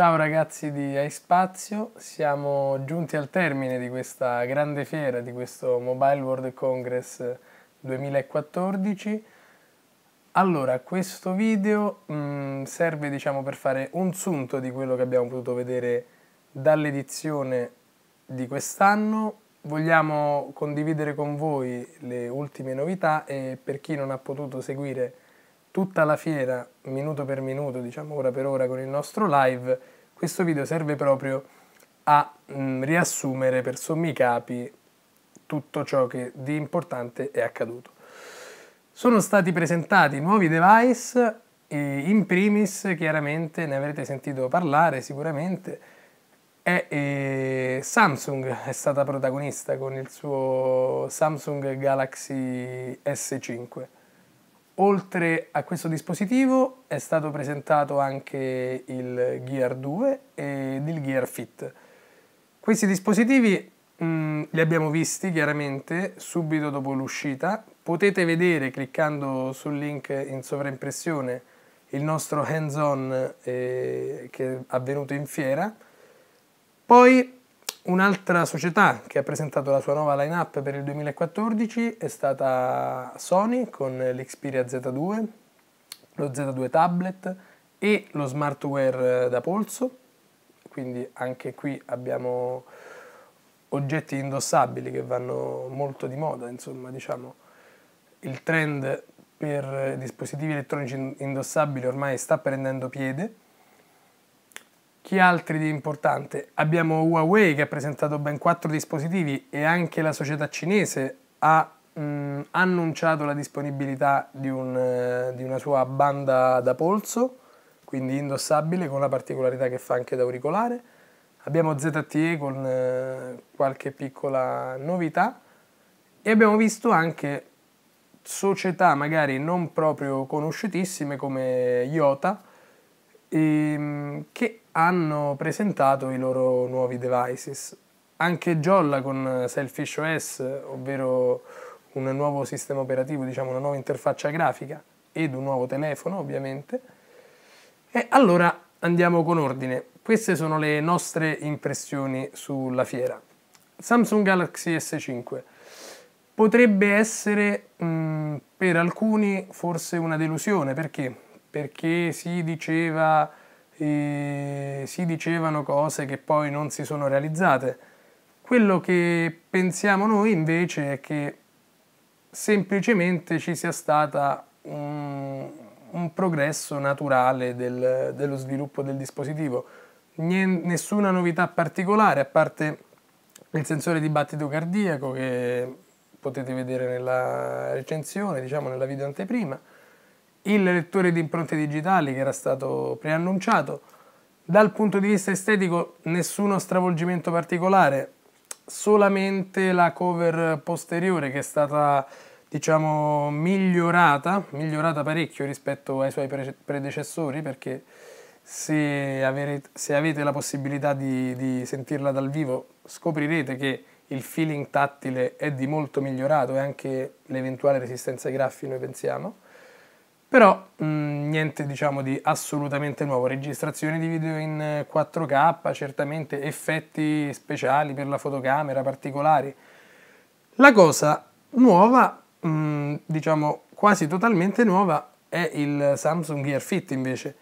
Ciao ragazzi di iSpazio, siamo giunti al termine di questa grande fiera, di questo Mobile World Congress 2014. Allora, questo video mh, mm, serve diciamo per fare un sunto di quello che abbiamo potuto vedere dall'edizione di quest'anno. Vogliamo condividere con voi le ultime novità e per chi non ha potuto seguire tutta la fiera, minuto per minuto, diciamo ora per ora con il nostro live, questo video serve proprio a mh, mm, riassumere per sommi capi tutto ciò che di importante è accaduto. Sono stati presentati nuovi device, in primis chiaramente ne avrete sentito parlare sicuramente, è, eh, Samsung è stata protagonista con il suo Samsung Galaxy S5 Oltre a questo dispositivo è stato presentato anche il Gear 2 ed il Gear Fit. Questi dispositivi mh, mm, li abbiamo visti chiaramente subito dopo l'uscita. Potete vedere cliccando sul link in sovraimpressione il nostro hands-on eh, che è avvenuto in fiera. Poi Un'altra società che ha presentato la sua nuova line-up per il 2014 è stata Sony con l'Xperia Z2, lo Z2 Tablet e lo smartware da polso, quindi anche qui abbiamo oggetti indossabili che vanno molto di moda, insomma diciamo. Il trend per dispositivi elettronici indossabili ormai sta prendendo piede chi altri di importante? Abbiamo Huawei che ha presentato ben quattro dispositivi e anche la società cinese ha mh, annunciato la disponibilità di, un, eh, di, una sua banda da polso, quindi indossabile con la particolarità che fa anche da auricolare. Abbiamo ZTE con eh, qualche piccola novità e abbiamo visto anche società magari non proprio conosciutissime come Iota ehm, che hanno presentato i loro nuovi devices. Anche Jolla con Selfish OS, ovvero un nuovo sistema operativo, diciamo una nuova interfaccia grafica ed un nuovo telefono ovviamente. E allora andiamo con ordine. Queste sono le nostre impressioni sulla fiera. Samsung Galaxy S5 potrebbe essere mh, per alcuni forse una delusione perché perché si, diceva, eh, si dicevano cose che poi non si sono realizzate. Quello che pensiamo noi invece è che semplicemente ci sia stata un, un progresso naturale del, dello sviluppo del dispositivo. Nien, nessuna novità particolare, a parte il sensore di battito cardiaco che potete vedere nella recensione, diciamo nella video anteprima, il lettore di impronte digitali che era stato preannunciato. Dal punto di vista estetico nessuno stravolgimento particolare, solamente la cover posteriore che è stata diciamo migliorata, migliorata parecchio rispetto ai suoi pre- predecessori perché se, avere, se, avete la possibilità di, di sentirla dal vivo scoprirete che il feeling tattile è di molto migliorato e anche l'eventuale resistenza ai graffi noi pensiamo però mh, mm, niente diciamo di assolutamente nuovo, registrazione di video in 4K, certamente effetti speciali per la fotocamera particolari. La cosa nuova, mh, mm, diciamo quasi totalmente nuova, è il Samsung Gear Fit invece.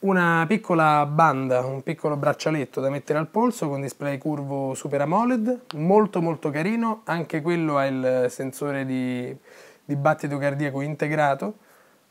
Una piccola banda, un piccolo braccialetto da mettere al polso con display curvo Super AMOLED, molto molto carino, anche quello ha il sensore di battito cardiaco integrato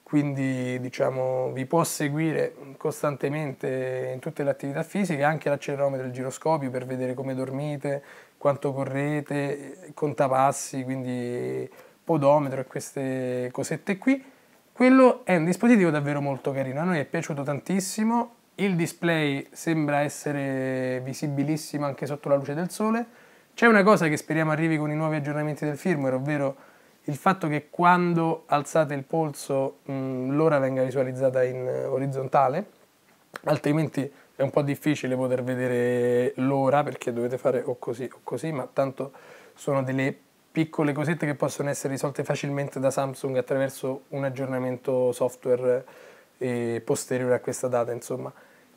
quindi diciamo, vi può seguire costantemente in tutte le attività fisiche, anche l'accelerometro e il giroscopio per vedere come dormite, quanto correte, contapassi, quindi podometro e queste cosette qui. Quello è un dispositivo davvero molto carino, a noi è piaciuto tantissimo, il display sembra essere visibilissimo anche sotto la luce del sole. C'è una cosa che speriamo arrivi con i nuovi aggiornamenti del firmware, ovvero il fatto che quando alzate il polso mh, l'ora venga visualizzata in orizzontale, altrimenti è un po' difficile poter vedere l'ora perché dovete fare o così o così, ma tanto sono delle piccole cosette che possono essere risolte facilmente da Samsung attraverso un aggiornamento software eh, posteriore a questa data, insomma.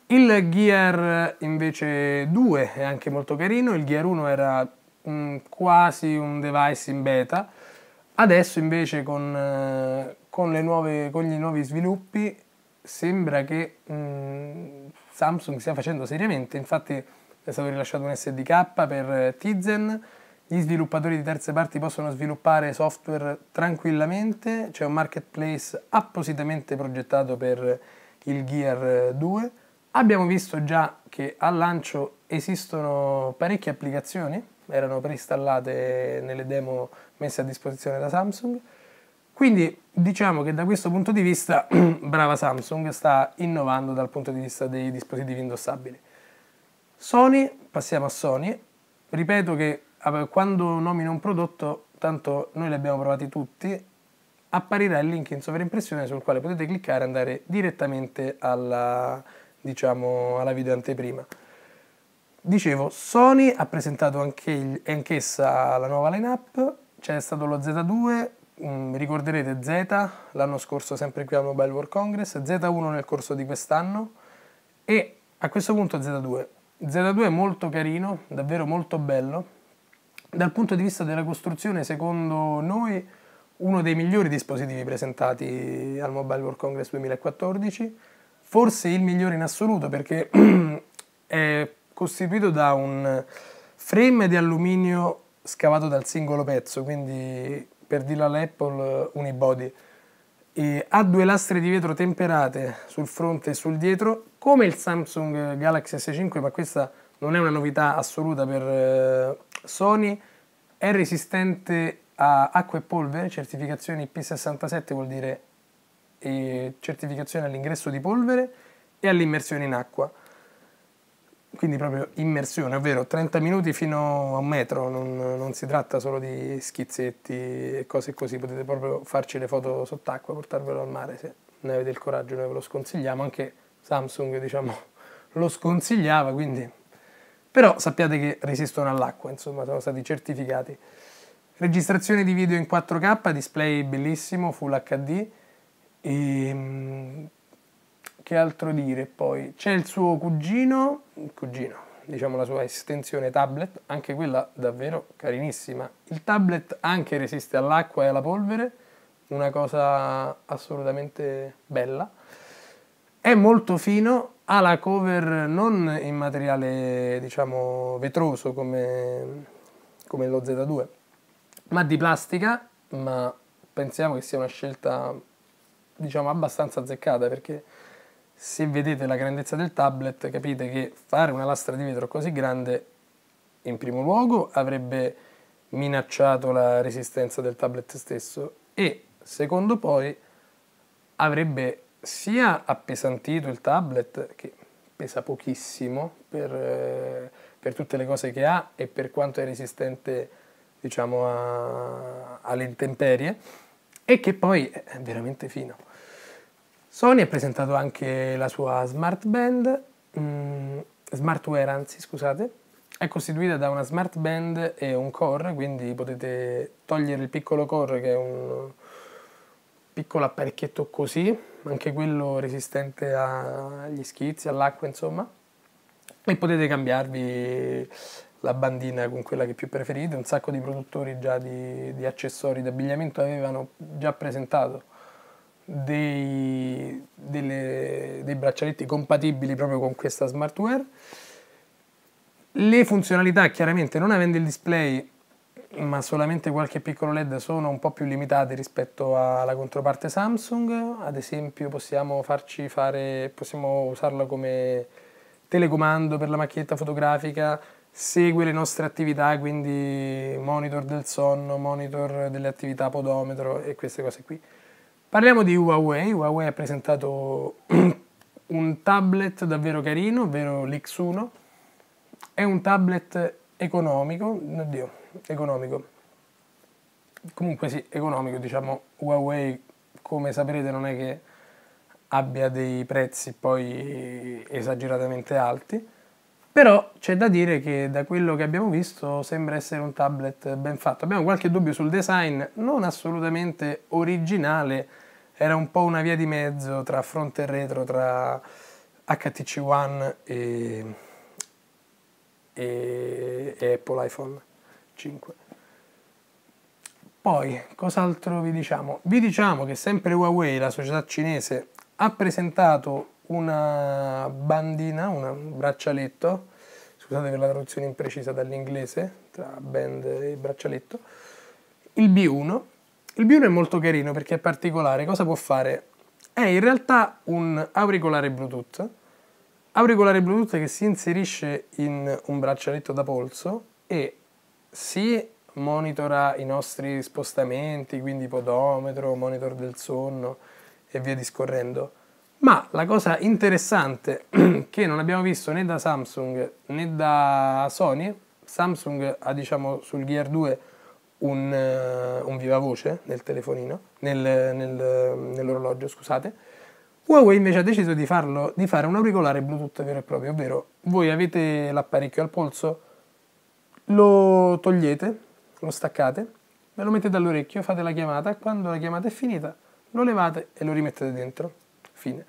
Il Gear invece 2 è anche molto carino, il Gear 1 era un, quasi un device in beta, adesso invece con, eh, con, nuove, con gli nuovi sviluppi sembra che mh, mm, Samsung stia facendo seriamente, infatti è stato rilasciato un SDK per Tizen, gli sviluppatori di terze parti possono sviluppare software tranquillamente, c'è un marketplace appositamente progettato per il Gear 2. Abbiamo visto già che al lancio esistono parecchie applicazioni, erano preinstallate nelle demo messe a disposizione da Samsung. Quindi diciamo che da questo punto di vista, brava Samsung, sta innovando dal punto di vista dei dispositivi indossabili. Sony, passiamo a Sony. Ripeto che quando nomino un prodotto, tanto noi li abbiamo provati tutti, apparirà il link in sovraimpressione sul quale potete cliccare e andare direttamente alla, diciamo, alla video anteprima. Dicevo, Sony ha presentato anche, anch'essa la nuova lineup, c'è stato lo Z2, um, ricorderete Z l'anno scorso sempre qui al Mobile World Congress, Z1 nel corso di quest'anno e a questo punto Z2. Z2 è molto carino, davvero molto bello, dal punto di vista della costruzione, secondo noi, uno dei migliori dispositivi presentati al Mobile World Congress 2014, forse il migliore in assoluto perché è costituito da un frame di alluminio scavato dal singolo pezzo, quindi per dirla all'Apple unibody. E ha due lastre di vetro temperate sul fronte e sul dietro, come il Samsung Galaxy S5, ma questa non è una novità assoluta per eh, Sony, è resistente a acqua e polvere, certificazione IP67 vuol dire eh, certificazione all'ingresso di polvere e all'immersione in acqua. Quindi proprio immersione, ovvero 30 minuti fino a un metro, non, non si tratta solo di schizzetti e cose così, potete proprio farci le foto sott'acqua, portarvelo al mare se ne avete il coraggio, noi ve lo sconsigliamo, anche Samsung diciamo lo sconsigliava, quindi però sappiate che resistono all'acqua, insomma, sono stati certificati. Registrazione di video in 4K, display bellissimo, Full HD. E, ehm, che altro dire poi? C'è il suo cugino, il cugino, diciamo la sua estensione tablet, anche quella davvero carinissima. Il tablet anche resiste all'acqua e alla polvere, una cosa assolutamente bella. È molto fino, ha la cover non in materiale diciamo vetroso come, come lo Z2 ma di plastica ma pensiamo che sia una scelta diciamo abbastanza azzeccata perché se vedete la grandezza del tablet capite che fare una lastra di vetro così grande in primo luogo avrebbe minacciato la resistenza del tablet stesso e secondo poi avrebbe sia appesantito il tablet, che pesa pochissimo per, eh, per, tutte le cose che ha e per quanto è resistente diciamo, a, alle intemperie, e che poi è veramente fino. Sony ha presentato anche la sua Smart Band, mm, Smartwear anzi scusate, è costituita da una Smart Band e un core, quindi potete togliere il piccolo core che è un piccolo apparecchietto così, anche quello resistente agli schizzi, all'acqua insomma, e potete cambiarvi la bandina con quella che più preferite, un sacco di produttori già di, di accessori d'abbigliamento avevano già presentato dei, delle, dei braccialetti compatibili proprio con questa smartware. Le funzionalità chiaramente non avendo il display ma solamente qualche piccolo LED sono un po' più limitati rispetto alla controparte Samsung, ad esempio possiamo farci fare, possiamo usarla come telecomando per la macchinetta fotografica, segue le nostre attività, quindi monitor del sonno, monitor delle attività podometro e queste cose qui. Parliamo di Huawei, Huawei ha presentato un tablet davvero carino, ovvero l'X1, è un tablet economico, oddio, economico. Comunque sì, economico, diciamo, Huawei, come saprete, non è che abbia dei prezzi poi esageratamente alti, però c'è da dire che da quello che abbiamo visto sembra essere un tablet ben fatto. Abbiamo qualche dubbio sul design, non assolutamente originale, era un po' una via di mezzo tra fronte e retro, tra HTC One e, e, e Apple iPhone 5. Poi, cos'altro vi diciamo? Vi diciamo che sempre Huawei, la società cinese, ha presentato una bandina, un braccialetto, scusate per la traduzione imprecisa dall'inglese, tra band e braccialetto, il B1. Il B1 è molto carino perché è particolare, cosa può fare? È in realtà un auricolare Bluetooth, auricolare Bluetooth che si inserisce in un braccialetto da polso e si monitora i nostri spostamenti, quindi podometro, monitor del sonno e via discorrendo. Ma la cosa interessante che non abbiamo visto né da Samsung né da Sony, Samsung ha diciamo sul Gear 2 un, uh, un viva voce nel telefonino, nel, nel, nell'orologio, scusate. Huawei invece ha deciso di, farlo, di fare un auricolare Bluetooth vero e proprio, ovvero voi avete l'apparecchio al polso, lo togliete, lo staccate, ve lo mettete all'orecchio, fate la chiamata quando la chiamata è finita lo levate e lo rimettete dentro. Fine.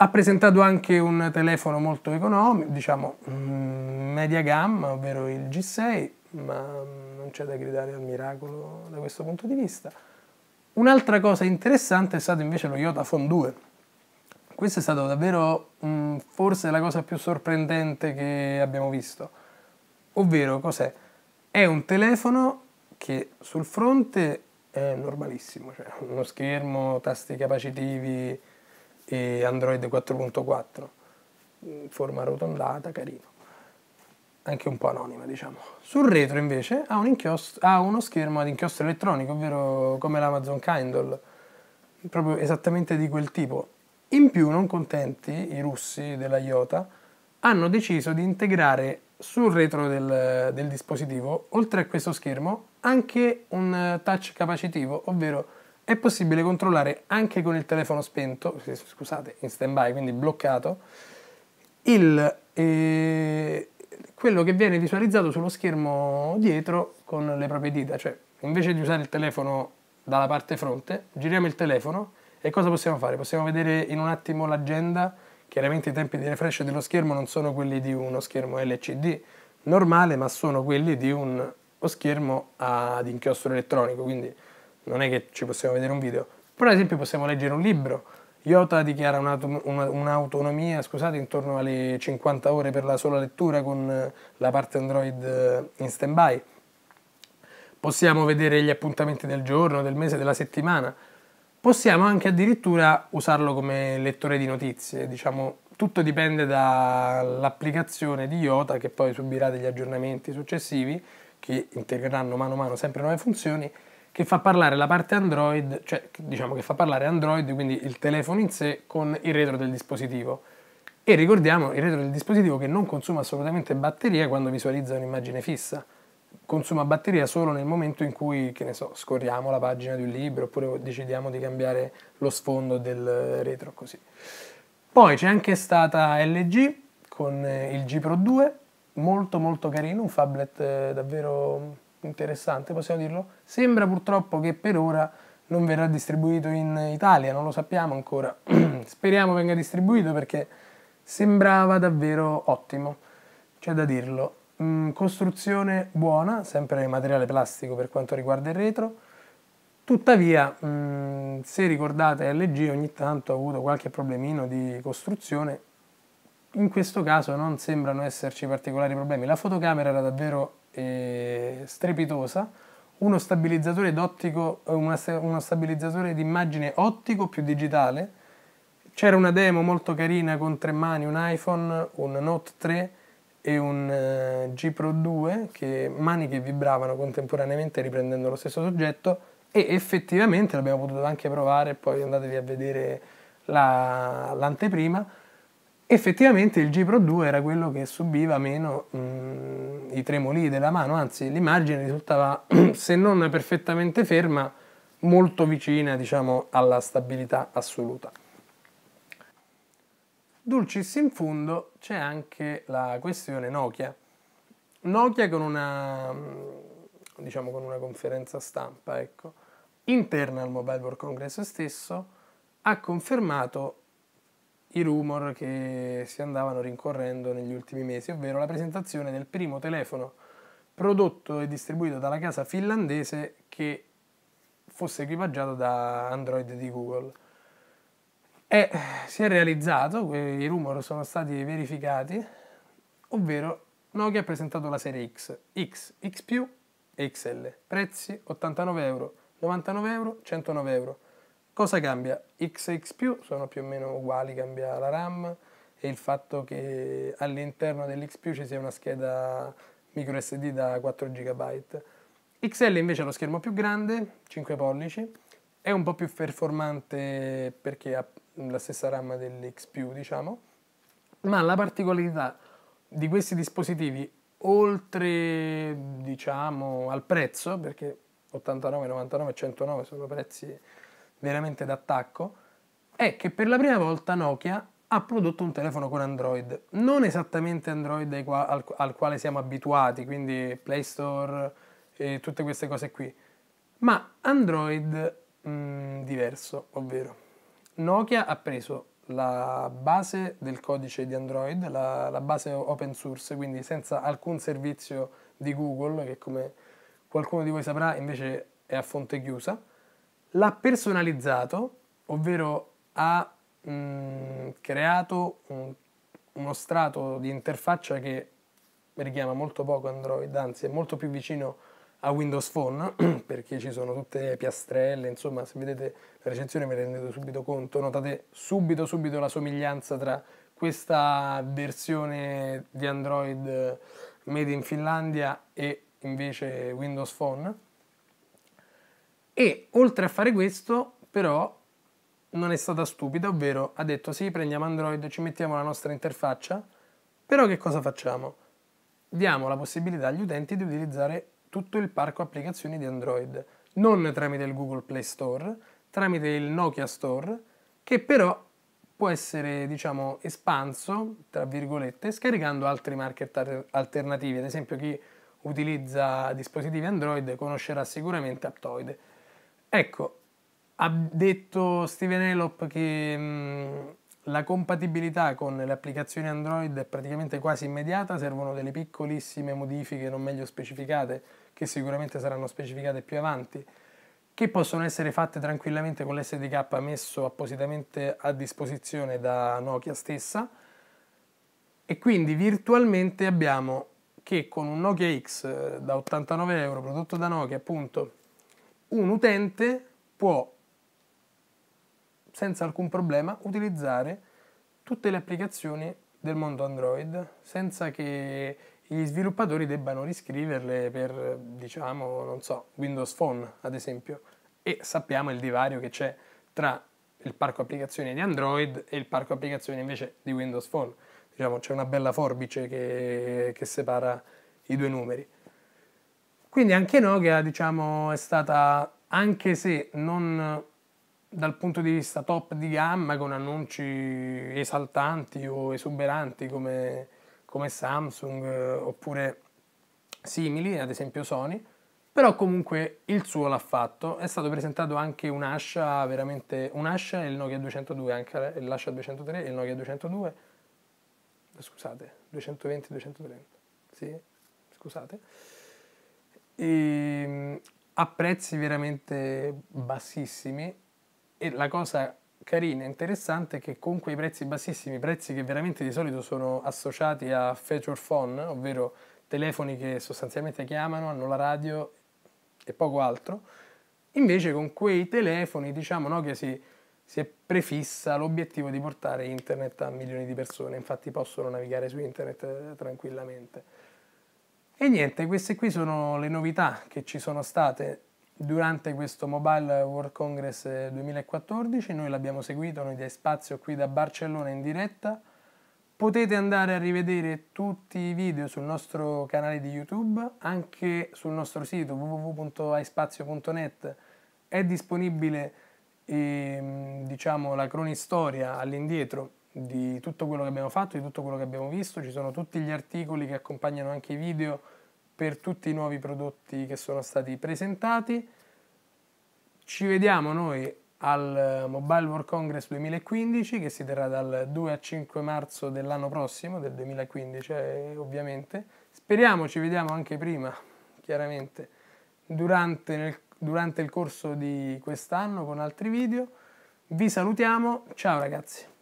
Ha presentato anche un telefono molto economico, diciamo mm, media gamma, ovvero il G6, ma non c'è da gridare al miracolo da questo punto di vista. Un'altra cosa interessante è stato invece lo Iota Phone 2. Questo è stato davvero mh, mm, forse la cosa più sorprendente che abbiamo visto. Ovvero cos'è? È un telefono che sul fronte è normalissimo, cioè uno schermo, tasti capacitivi e Android 4.4, forma arrotondata, carino, anche un po' anonima diciamo. Sul retro invece ha, un ha uno schermo ad inchiostro elettronico, ovvero come l'Amazon Kindle, proprio esattamente di quel tipo. In più, non contenti, i russi della IOTA hanno deciso di integrare sul retro del, del, dispositivo, oltre a questo schermo, anche un touch capacitivo, ovvero è possibile controllare anche con il telefono spento, scusate, in stand-by, quindi bloccato, il, eh, quello che viene visualizzato sullo schermo dietro con le proprie dita, cioè invece di usare il telefono dalla parte fronte, giriamo il telefono e cosa possiamo fare? Possiamo vedere in un attimo l'agenda Chiaramente i tempi di refresh dello schermo non sono quelli di uno schermo LCD normale, ma sono quelli di uno schermo ad inchiostro elettronico, quindi non è che ci possiamo vedere un video. Però ad esempio possiamo leggere un libro. Iota dichiara un'autonomia, scusate, intorno alle 50 ore per la sola lettura con la parte Android in stand-by. Possiamo vedere gli appuntamenti del giorno, del mese, della settimana Possiamo anche addirittura usarlo come lettore di notizie, diciamo, tutto dipende dall'applicazione di IOTA che poi subirà degli aggiornamenti successivi che integreranno mano a mano sempre nuove funzioni che fa parlare la parte Android, cioè diciamo che fa parlare Android, quindi il telefono in sé con il retro del dispositivo. E ricordiamo il retro del dispositivo che non consuma assolutamente batteria quando visualizza un'immagine fissa consuma batteria solo nel momento in cui, che ne so, scorriamo la pagina di un libro oppure decidiamo di cambiare lo sfondo del retro così. Poi c'è anche stata LG con il G Pro 2, molto molto carino, un phablet eh, davvero interessante, possiamo dirlo. Sembra purtroppo che per ora non verrà distribuito in Italia, non lo sappiamo ancora. Speriamo venga distribuito perché sembrava davvero ottimo, c'è da dirlo. Mm, costruzione buona, sempre materiale plastico per quanto riguarda il retro. Tuttavia, mm, se ricordate, LG ogni tanto ha avuto qualche problemino di costruzione. In questo caso non sembrano esserci particolari problemi. La fotocamera era davvero eh, strepitosa. Uno stabilizzatore d'ottico, una, uno stabilizzatore di immagine ottico più digitale. C'era una demo molto carina con tre mani, un iPhone, un Note 3 e un uh, G Pro 2 che mani che vibravano contemporaneamente riprendendo lo stesso soggetto e effettivamente l'abbiamo potuto anche provare, poi andatevi a vedere la, l'anteprima, effettivamente il G Pro 2 era quello che subiva meno mh, mm, i tremoli della mano, anzi l'immagine risultava, se non perfettamente ferma, molto vicina diciamo, alla stabilità assoluta. Dulcis in fundo c'è anche la questione Nokia. Nokia con una, diciamo, con una conferenza stampa, ecco, interna al Mobile World Congress stesso, ha confermato i rumor che si andavano rincorrendo negli ultimi mesi, ovvero la presentazione del primo telefono prodotto e distribuito dalla casa finlandese che fosse equipaggiato da Android di Google. E si è realizzato, i rumor sono stati verificati, ovvero Nokia ha presentato la serie X, X, X e XL, prezzi 89 euro, 99 euro, 109 euro. Cosa cambia? X e X sono più o meno uguali, cambia la RAM e il fatto che all'interno dell'X ci sia una scheda micro SD da 4 GB. XL invece ha lo schermo più grande, 5 pollici, è un po' più performante perché ha la stessa RAM dell'X diciamo, ma la particolarità di questi dispositivi, oltre diciamo al prezzo, perché 89, 99 e 109 sono prezzi veramente d'attacco, è che per la prima volta Nokia ha prodotto un telefono con Android, non esattamente Android al, al quale siamo abituati, quindi Play Store e tutte queste cose qui, ma Android mh, mm, diverso, ovvero Nokia ha preso la base del codice di Android, la, la, base open source, quindi senza alcun servizio di Google, che come qualcuno di voi saprà invece è a fonte chiusa, l'ha personalizzato, ovvero ha mh, mm, creato un, uno strato di interfaccia che richiama molto poco Android, anzi è molto più vicino a Windows Phone perché ci sono tutte le piastrelle, insomma se vedete la recensione vi rendete subito conto, notate subito subito la somiglianza tra questa versione di Android made in Finlandia e invece Windows Phone. E oltre a fare questo, però, non è stata stupida, ovvero ha detto sì, prendiamo Android, ci mettiamo la nostra interfaccia, però che cosa facciamo? Diamo la possibilità agli utenti di utilizzare tutto il parco applicazioni di Android, non tramite il Google Play Store, tramite il Nokia Store, che però può essere, diciamo, espanso, tra virgolette, scaricando altri market alternativi. Ad esempio, chi utilizza dispositivi Android conoscerà sicuramente Aptoide. Ecco, ha detto Steven Elop che mh, la compatibilità con le applicazioni Android è praticamente quasi immediata, servono delle piccolissime modifiche non meglio specificate, che sicuramente saranno specificate più avanti, che possono essere fatte tranquillamente con l'SDK messo appositamente a disposizione da Nokia stessa. E quindi virtualmente abbiamo che con un Nokia X eh, da 89 euro prodotto da Nokia, appunto, un utente può senza alcun problema utilizzare tutte le applicazioni del mondo Android senza che gli sviluppatori debbano riscriverle per, diciamo, non so, Windows Phone ad esempio. E sappiamo il divario che c'è tra il parco applicazioni di Android e il parco applicazioni invece di Windows Phone. Diciamo, c'è una bella forbice che, che separa i due numeri. Quindi anche Nokia, diciamo, è stata, anche se non dal punto di vista top di gamma con annunci esaltanti o esuberanti come, come Samsung eh, oppure simili, ad esempio Sony, però comunque il suo l'ha fatto, è stato presentato anche un Asha, veramente un Asha e il Nokia 202, anche l'Asha 203 e il Nokia 202, scusate, 220 230, sì, scusate, e, ehm, a prezzi veramente bassissimi e la cosa carina e interessante è che con quei prezzi bassissimi, prezzi che veramente di solito sono associati a feature phone, ovvero telefoni che sostanzialmente chiamano, hanno la radio e poco altro, invece con quei telefoni diciamo no, che si, si è prefissa l'obiettivo di portare internet a milioni di persone, infatti possono navigare su internet eh, tranquillamente. E niente, queste qui sono le novità che ci sono state durante questo Mobile World Congress 2014, noi l'abbiamo seguito, noi di Spazio qui da Barcellona in diretta. Potete andare a rivedere tutti i video sul nostro canale di YouTube, anche sul nostro sito www.aispazio.net è disponibile eh, diciamo, la cronistoria all'indietro di tutto quello che abbiamo fatto, di tutto quello che abbiamo visto, ci sono tutti gli articoli che accompagnano anche i video per tutti i nuovi prodotti che sono stati presentati. Ci vediamo noi al Mobile World Congress 2015 che si terrà dal 2 al 5 marzo dell'anno prossimo, del 2015 eh, ovviamente. Speriamo ci vediamo anche prima, chiaramente, durante, nel, durante il corso di quest'anno con altri video. Vi salutiamo, ciao ragazzi!